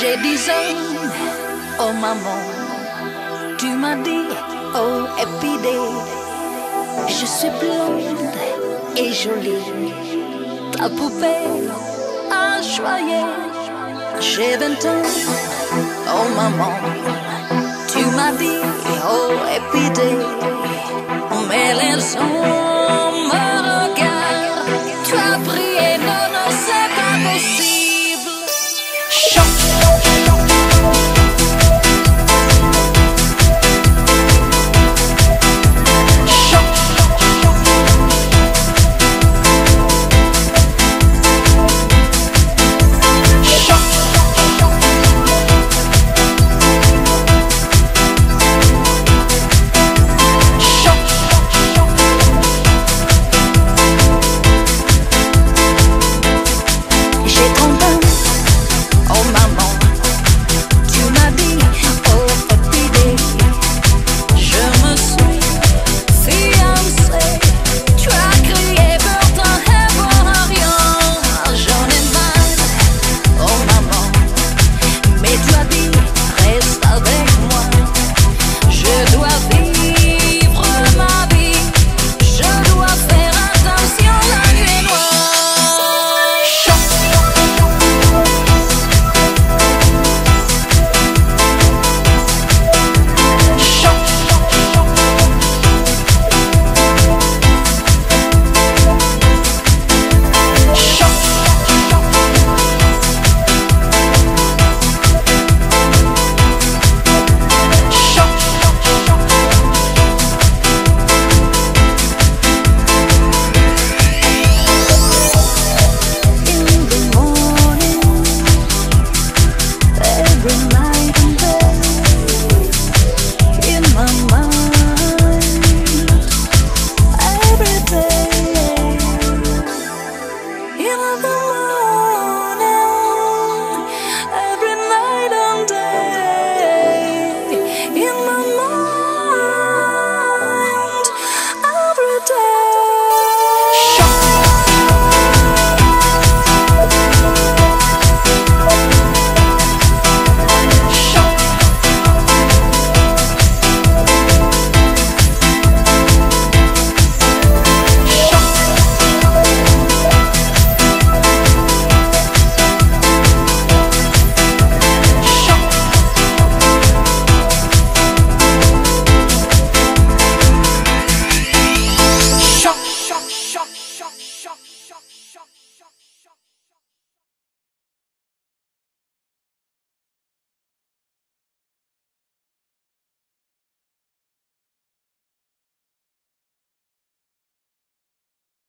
J'ai dix ans, oh maman, tu m'as dit, oh épidée, je suis blonde et jolie, ta poupée a choyé. J'ai vingt ans, oh maman, tu m'as dit, oh épidée, mais les hommes